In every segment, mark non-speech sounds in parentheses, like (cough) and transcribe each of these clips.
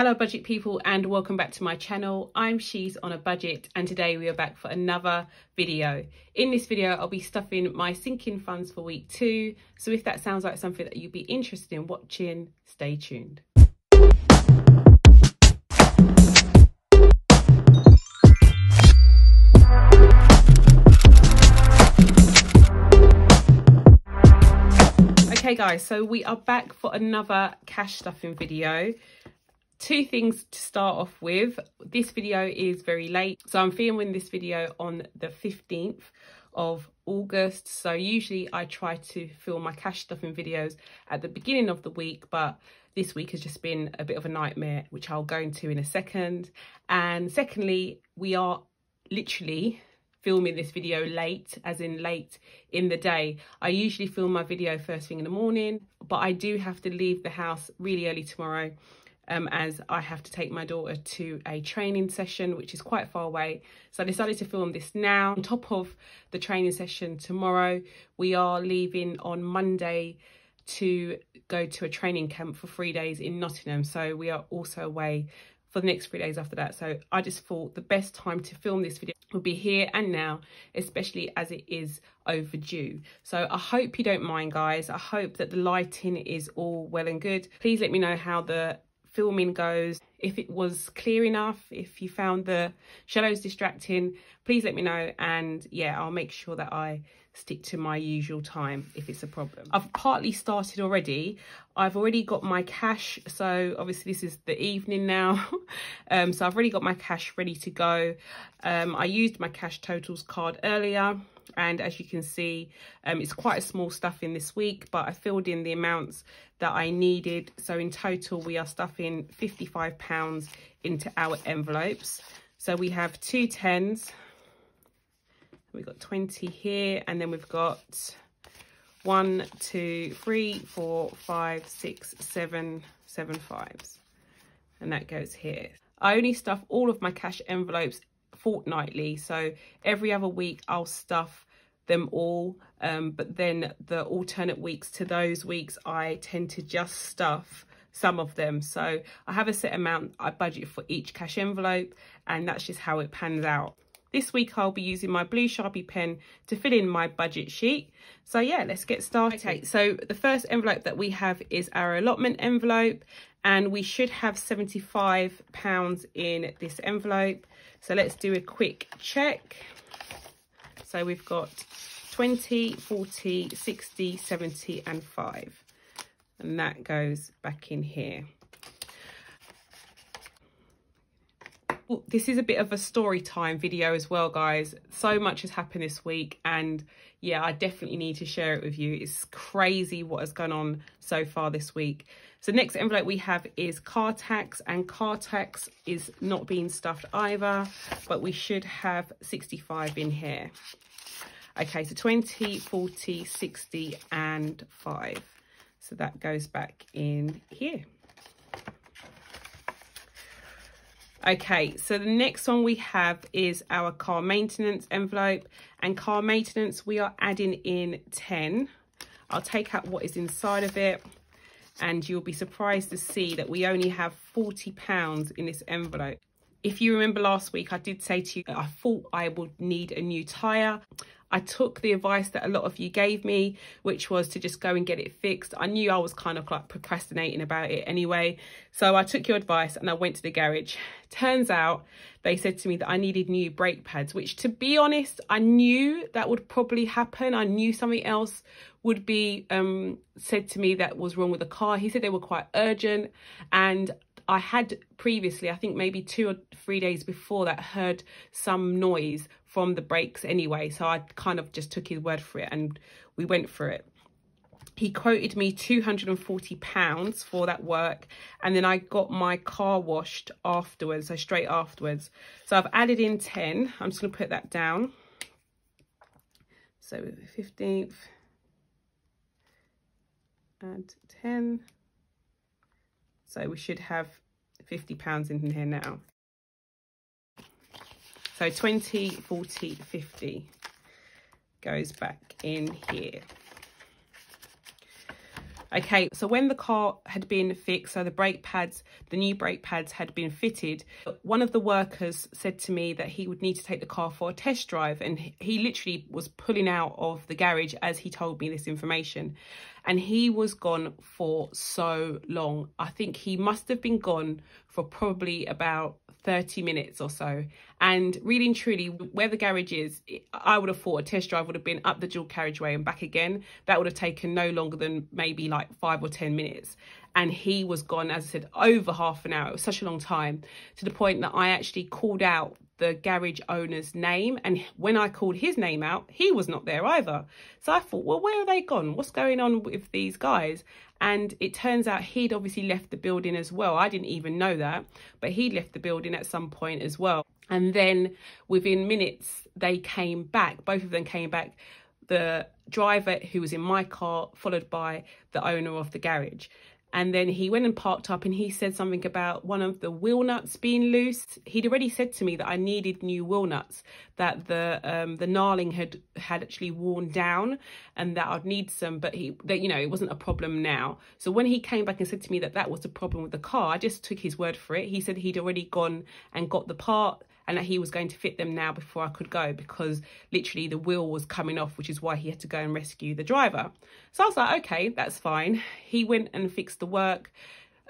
Hello budget people and welcome back to my channel. I'm She's on a Budget and today we are back for another video. In this video I'll be stuffing my sinking funds for week two. So if that sounds like something that you'd be interested in watching, stay tuned. Okay guys, so we are back for another cash stuffing video two things to start off with. This video is very late so i'm filming this video on the 15th of august. So usually i try to film my cash stuffing videos at the beginning of the week but this week has just been a bit of a nightmare which i'll go into in a second. And secondly we are literally filming this video late as in late in the day. I usually film my video first thing in the morning but i do have to leave the house really early tomorrow um, as I have to take my daughter to a training session, which is quite far away. So I decided to film this now. On top of the training session tomorrow, we are leaving on Monday to go to a training camp for three days in Nottingham. So we are also away for the next three days after that. So I just thought the best time to film this video will be here and now, especially as it is overdue. So I hope you don't mind, guys. I hope that the lighting is all well and good. Please let me know how the filming goes. If it was clear enough, if you found the shadows distracting, please let me know. And yeah, I'll make sure that I stick to my usual time if it's a problem. I've partly started already. I've already got my cash. So obviously this is the evening now. (laughs) um, so I've already got my cash ready to go. Um, I used my cash totals card earlier and as you can see um, it's quite a small stuffing this week but I filled in the amounts that I needed. So in total we are stuffing 55 pounds into our envelopes. So we have two tens we've got 20 here and then we've got one two three four five six seven seven fives. And that goes here. I only stuff all of my cash envelopes fortnightly. So every other week I'll stuff them all. Um, but then the alternate weeks to those weeks, I tend to just stuff some of them. So I have a set amount I budget for each cash envelope and that's just how it pans out. This week I'll be using my blue Sharpie pen to fill in my budget sheet. So yeah, let's get started. Okay, so the first envelope that we have is our allotment envelope and we should have 75 pounds in this envelope. So let's do a quick check. So we've got 20, 40, 60, 70 and 5. And that goes back in here. This is a bit of a story time video as well guys. So much has happened this week and yeah i definitely need to share it with you. It's crazy what has gone on so far this week. So next envelope we have is car tax and car tax is not being stuffed either but we should have 65 in here. Okay so 20 40 60 and 5 so that goes back in here Okay, so the next one we have is our car maintenance envelope and car maintenance, we are adding in 10. I'll take out what is inside of it and you'll be surprised to see that we only have 40 pounds in this envelope. If you remember last week, I did say to you, I thought I would need a new tyre. I took the advice that a lot of you gave me, which was to just go and get it fixed. I knew I was kind of like procrastinating about it anyway. So I took your advice and I went to the garage. Turns out they said to me that I needed new brake pads, which to be honest, I knew that would probably happen. I knew something else would be um, said to me that was wrong with the car. He said they were quite urgent and I had previously, I think maybe two or three days before that, heard some noise from the brakes anyway. So I kind of just took his word for it and we went for it. He quoted me £240 for that work. And then I got my car washed afterwards, so straight afterwards. So I've added in 10. I'm just going to put that down. So 15th, add 10. So we should have 50 pounds in here now. So 20, 40, 50 goes back in here. Okay, so when the car had been fixed, so the brake pads, the new brake pads had been fitted, one of the workers said to me that he would need to take the car for a test drive. And he literally was pulling out of the garage as he told me this information. And he was gone for so long. I think he must have been gone for probably about 30 minutes or so. And really and truly, where the garage is, I would have thought a test drive would have been up the dual carriageway and back again. That would have taken no longer than maybe like five or 10 minutes. And he was gone, as I said, over half an hour. It was such a long time to the point that I actually called out the garage owner's name. And when I called his name out, he was not there either. So I thought, well, where are they gone? What's going on with these guys? And it turns out he'd obviously left the building as well. I didn't even know that, but he left the building at some point as well. And then within minutes, they came back. Both of them came back. The driver who was in my car, followed by the owner of the garage. And then he went and parked up and he said something about one of the wheel nuts being loose. He'd already said to me that I needed new wheel nuts, that the um, the knurling had had actually worn down and that I'd need some, but he, that, you know, it wasn't a problem now. So when he came back and said to me that that was the problem with the car, I just took his word for it. He said he'd already gone and got the part and that he was going to fit them now before I could go because literally the wheel was coming off, which is why he had to go and rescue the driver. So I was like, okay, that's fine. He went and fixed the work,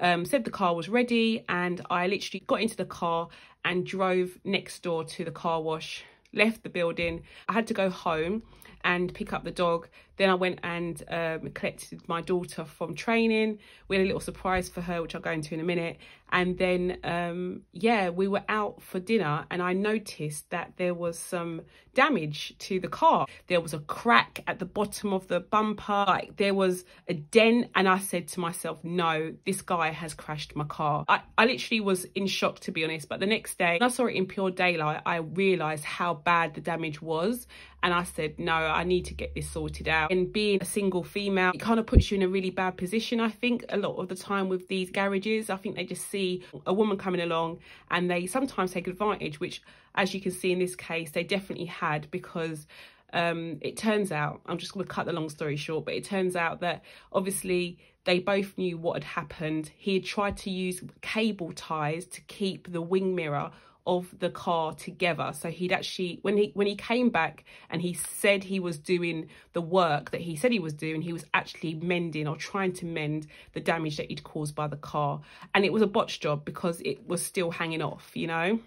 um, said the car was ready, and I literally got into the car and drove next door to the car wash, left the building. I had to go home and pick up the dog. Then I went and um, collected my daughter from training. We had a little surprise for her, which I'll go into in a minute. And then, um, yeah, we were out for dinner and I noticed that there was some damage to the car. There was a crack at the bottom of the bumper. Like there was a dent and I said to myself, no, this guy has crashed my car. I, I literally was in shock, to be honest. But the next day, I saw it in pure daylight, I realised how bad the damage was. And I said, no, I need to get this sorted out. And being a single female, it kind of puts you in a really bad position, I think, a lot of the time with these garages. I think they just see a woman coming along and they sometimes take advantage, which, as you can see in this case, they definitely had because um, it turns out, I'm just going to cut the long story short, but it turns out that obviously they both knew what had happened. He had tried to use cable ties to keep the wing mirror of the car together. So he'd actually when he when he came back and he said he was doing the work that he said he was doing he was actually mending or trying to mend the damage that he'd caused by the car. And it was a botch job because it was still hanging off you know?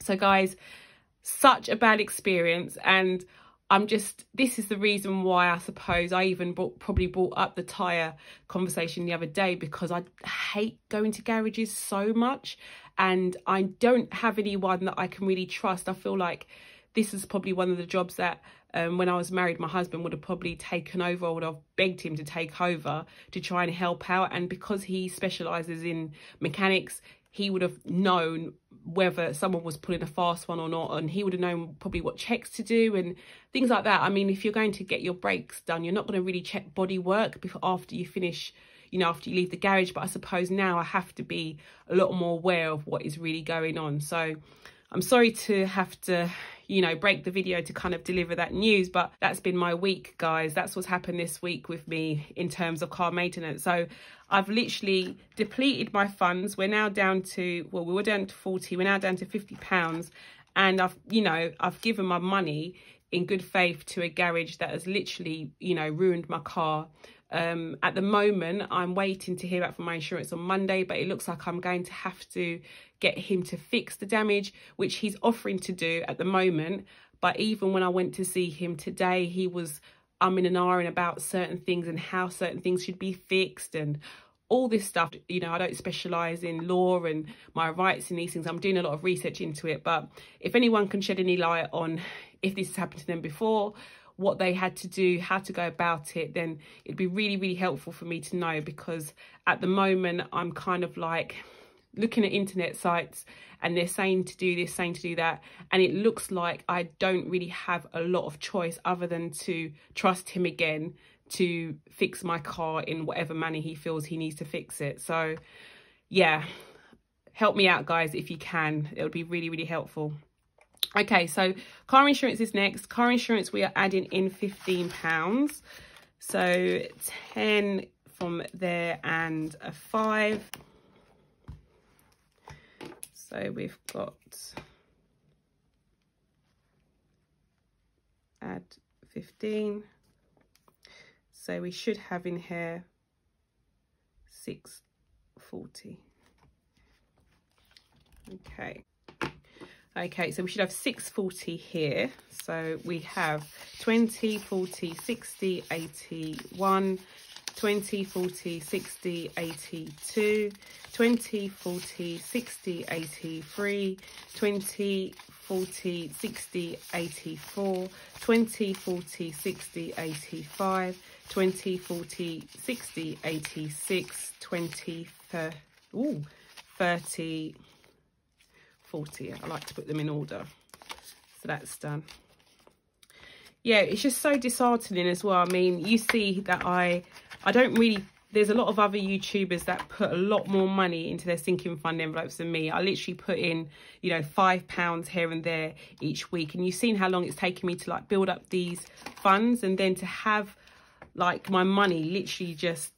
So guys such a bad experience. And I'm just, this is the reason why I suppose I even brought, probably brought up the tyre conversation the other day because I hate going to garages so much and I don't have anyone that I can really trust. I feel like this is probably one of the jobs that um, when I was married, my husband would have probably taken over or would have begged him to take over to try and help out. And because he specialises in mechanics, he would have known whether someone was pulling a fast one or not and he would have known probably what checks to do and things like that i mean if you're going to get your brakes done you're not going to really check body work before after you finish you know after you leave the garage but i suppose now i have to be a lot more aware of what is really going on so i'm sorry to have to you know, break the video to kind of deliver that news. But that's been my week, guys. That's what's happened this week with me in terms of car maintenance. So I've literally depleted my funds. We're now down to, well, we were down to 40. We're now down to 50 pounds. And I've, you know, I've given my money in good faith to a garage that has literally, you know, ruined my car. Um, at the moment, I'm waiting to hear back from my insurance on Monday, but it looks like I'm going to have to get him to fix the damage, which he's offering to do at the moment. But even when I went to see him today, he was umming and ahhing about certain things and how certain things should be fixed and all this stuff. You know, I don't specialise in law and my rights and these things. I'm doing a lot of research into it. But if anyone can shed any light on if this has happened to them before, what they had to do, how to go about it, then it'd be really, really helpful for me to know because at the moment I'm kind of like looking at internet sites and they're saying to do this, saying to do that. And it looks like I don't really have a lot of choice other than to trust him again to fix my car in whatever manner he feels he needs to fix it. So yeah, help me out guys if you can. It would be really, really helpful. Okay, so car insurance is next. Car insurance, we are adding in £15. So 10 from there and a five. So we've got add 15. So we should have in here 640. Okay. Okay, so we should have 640 here. So we have 20, 40, 60, 81, 20, 40, 60, 82, 20, 40, 60, 83, 20, 40, 60, 84, 20, 40, 60, 85, 20, 40, 60, 86, 20, 30, ooh, 30, 40. I like to put them in order. So that's done. Yeah, it's just so disheartening as well. I mean, you see that I, I don't really, there's a lot of other YouTubers that put a lot more money into their sinking fund envelopes than me. I literally put in, you know, five pounds here and there each week. And you've seen how long it's taken me to like build up these funds and then to have like my money literally just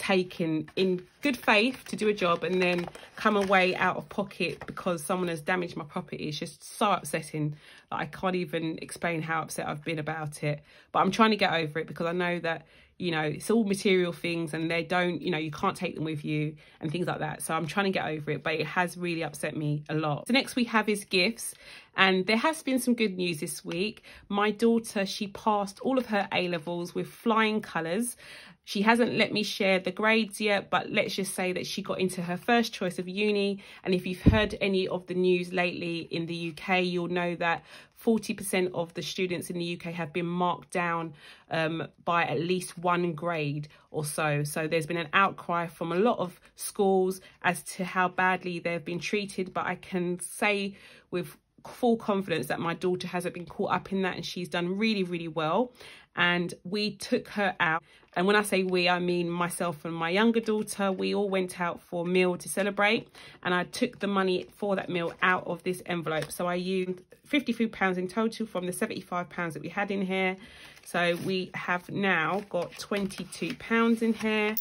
taken in good faith to do a job and then come away out of pocket because someone has damaged my property is just so upsetting that I can't even explain how upset I've been about it. But I'm trying to get over it because I know that, you know, it's all material things and they don't, you know, you can't take them with you and things like that. So I'm trying to get over it, but it has really upset me a lot. The next we have is gifts. And there has been some good news this week. My daughter, she passed all of her A-levels with flying colours. She hasn't let me share the grades yet, but let's just say that she got into her first choice of uni. And if you've heard any of the news lately in the UK, you'll know that 40% of the students in the UK have been marked down um, by at least one grade or so. So there's been an outcry from a lot of schools as to how badly they've been treated. But I can say with full confidence that my daughter hasn't been caught up in that and she's done really, really well. And we took her out and when I say we, I mean myself and my younger daughter. We all went out for a meal to celebrate. And I took the money for that meal out of this envelope. So I used £53 in total from the £75 that we had in here. So we have now got £22 in here.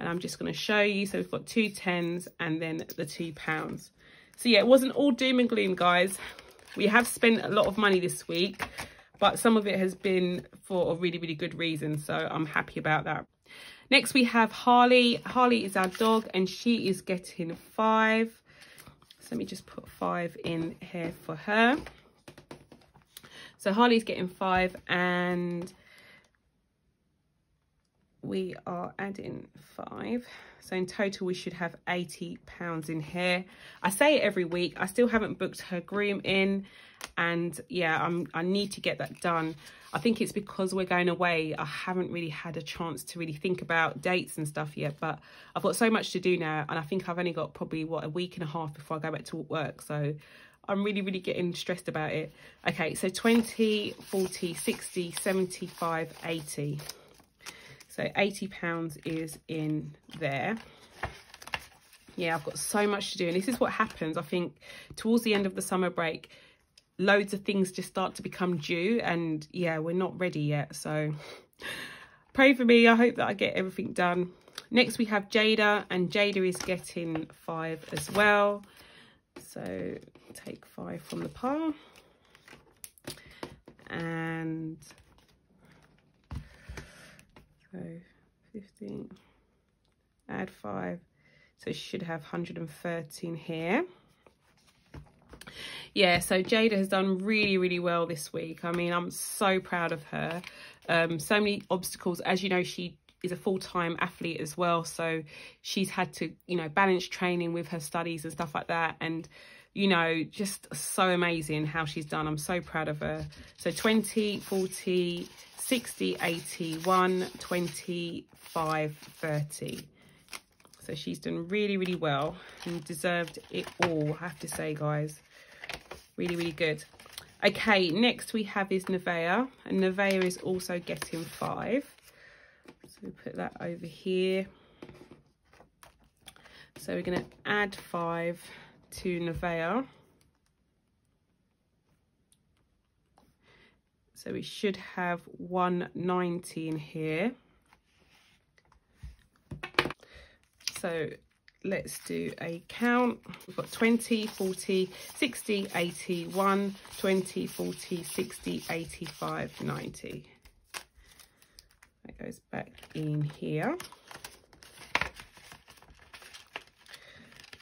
And I'm just going to show you. So we've got two tens and then the two pounds. So yeah, it wasn't all doom and gloom, guys. We have spent a lot of money this week but some of it has been for a really, really good reason. So I'm happy about that. Next, we have Harley. Harley is our dog and she is getting five. So let me just put five in here for her. So Harley's getting five and we are adding five. So in total, we should have 80 pounds in here. I say it every week. I still haven't booked her groom in. And yeah I'm, i need to get that done. I think it's because we're going away. I haven't really had a chance to really think about dates and stuff yet. But i've got so much to do now. And i think i've only got probably what a week and a half before i go back to work. So i'm really really getting stressed about it. Okay so 20 40 60 75 80 so 80 pounds is in there. Yeah i've got so much to do and this is what happens i think towards the end of the summer break loads of things just start to become due and yeah we're not ready yet so (laughs) pray for me. I hope that i get everything done. Next we have jada and jada is getting five as well. So take five from the pile. And so 15 add five so she should have 113 here yeah, so Jada has done really, really well this week. I mean, I'm so proud of her. Um, so many obstacles. As you know, she is a full-time athlete as well. So she's had to, you know, balance training with her studies and stuff like that. And, you know, just so amazing how she's done. I'm so proud of her. So 20, 40, 60, 80, 1, 25, 30. So she's done really, really well and deserved it all, I have to say, guys really really good okay next we have is Nevea and Nevea is also getting five so we put that over here so we're going to add five to Nevea so we should have 190 in here So let's do a count. We've got 20, 40, 60, 80, 1, 20, 40, 60, 85, 90. Goes back in here.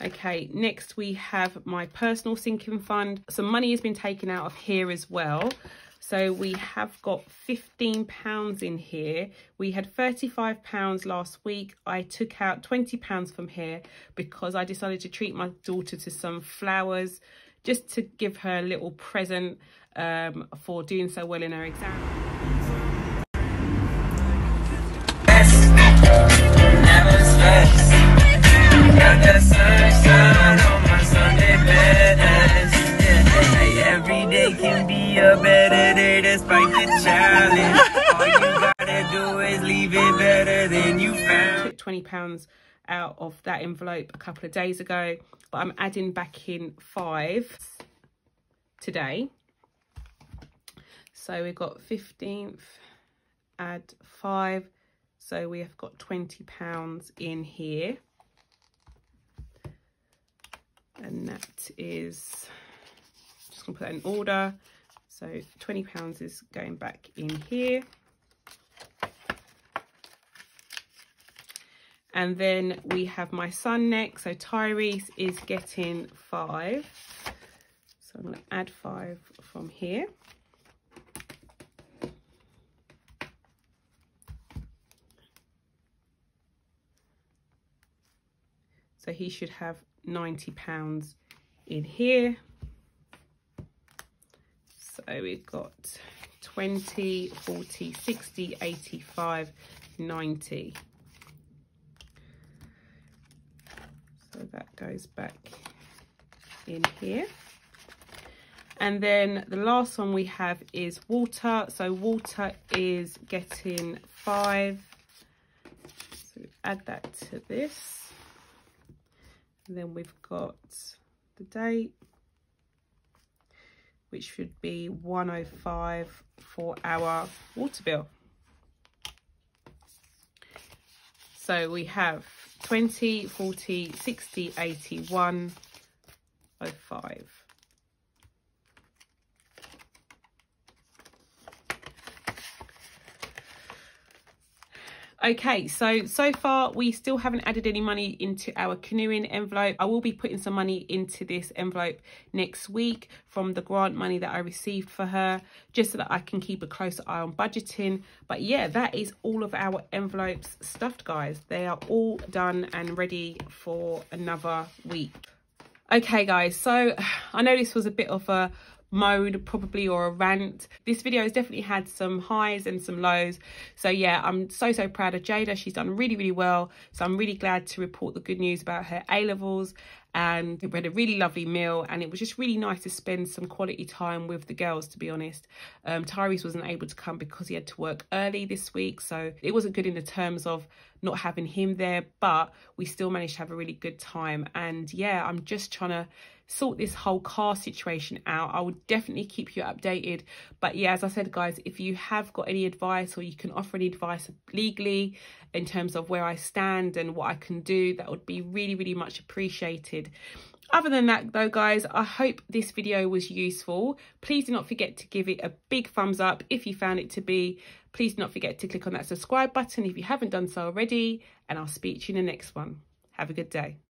Okay, next we have my personal sinking fund. Some money has been taken out of here as well. So we have got £15 in here. We had £35 last week. I took out £20 from here because I decided to treat my daughter to some flowers just to give her a little present um, for doing so well in her exam. Took £20 out of that envelope a couple of days ago, but I'm adding back in five today. So we've got 15th, add five. So we have got £20 in here. And that is just gonna put that in order. So 20 pounds is going back in here. And then we have my son next. So Tyrese is getting five. So I'm gonna add five from here. So he should have 90 pounds in here. So we've got 20, 40, 60, 85, 90. So that goes back in here. And then the last one we have is water. So water is getting five. So add that to this. And then we've got the date which should be 105 for our water bill. So we have 20, 40, 60, 80, 105. Okay, so, so far we still haven't added any money into our canoeing envelope. I will be putting some money into this envelope next week from the grant money that I received for her, just so that I can keep a closer eye on budgeting. But yeah, that is all of our envelopes stuffed, guys. They are all done and ready for another week. Okay, guys, so (sighs) I know this was a bit of a mode probably or a rant. This video has definitely had some highs and some lows. So yeah i'm so so proud of jada. She's done really really well. So i'm really glad to report the good news about her a levels and we had a really lovely meal. And it was just really nice to spend some quality time with the girls to be honest. Um, tyrese wasn't able to come because he had to work early this week. So it wasn't good in the terms of not having him there. But we still managed to have a really good time. And yeah i'm just trying to sort this whole car situation out. I will definitely keep you updated. But yeah, as I said, guys, if you have got any advice or you can offer any advice legally in terms of where I stand and what I can do, that would be really, really much appreciated. Other than that though guys, I hope this video was useful. Please do not forget to give it a big thumbs up if you found it to be. Please do not forget to click on that subscribe button if you haven't done so already and I'll speak to you in the next one. Have a good day.